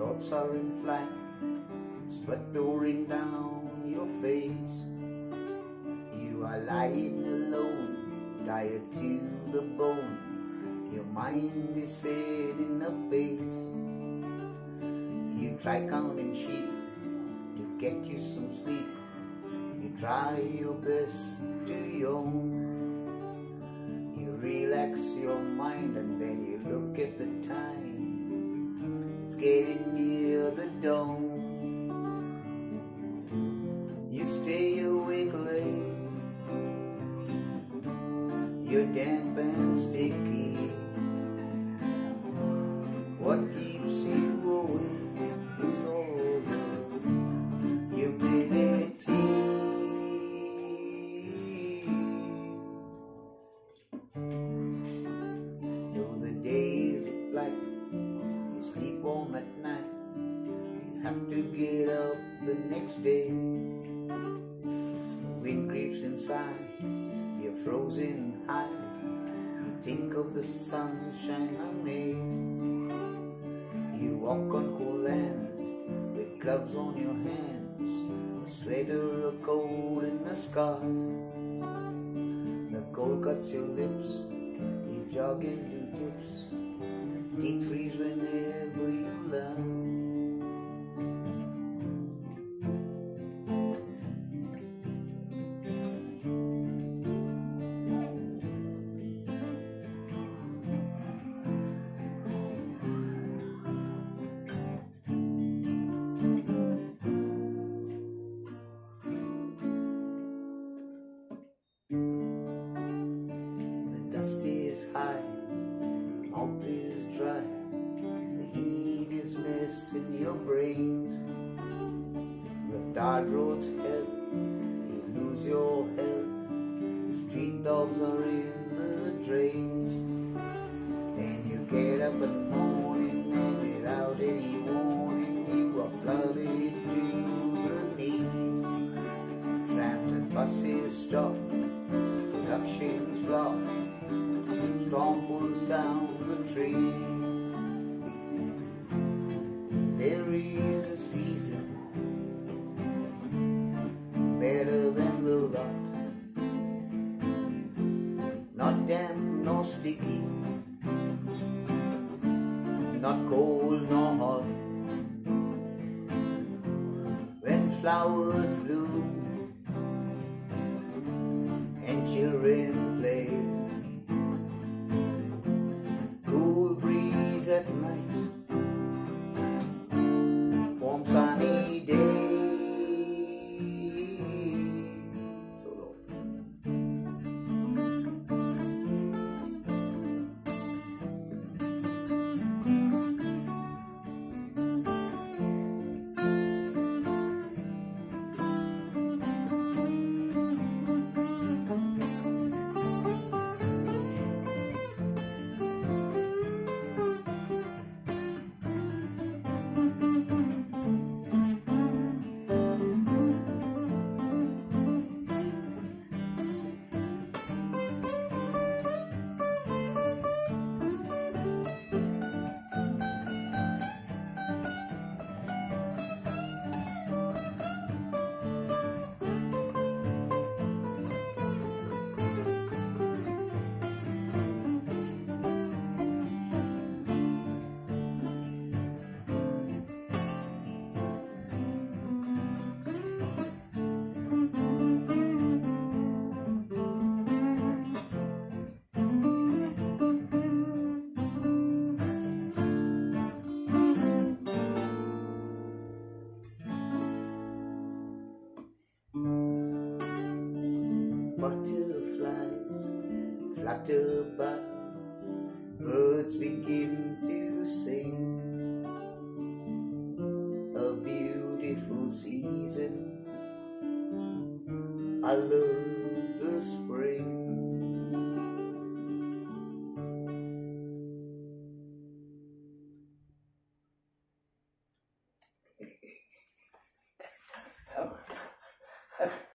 thoughts are in flight. Sweat pouring down your face. Lying alone, tired to the bone. Your mind is set in a pace. You try counting sheep to get you some sleep. You try your best to yawn. You relax your mind and then you look at the time. It's getting near the dawn. You're damp and sticky. What keeps you awake is all the humility. Though the days are black, you sleep home at night. You have to get up the next day. Wind creeps inside, you're frozen You think of the sunshine on me. You walk on cool land with gloves on your hands, a sweater, a coat, and a scarf. The cold cuts your lips, you jog into tips. Deep freeze whenever you The dust is high, mouth is dry, the heat is messing your brain. The dark roads help, you lose your health. Street dogs are in the drains. Then you get up in the flop, storm pulls down the tree. There is a season better than the lot, not damp nor sticky, not cold nor hot. When flowers bloom Butterflies flutter by, birds begin to sing. A beautiful season. I love the spring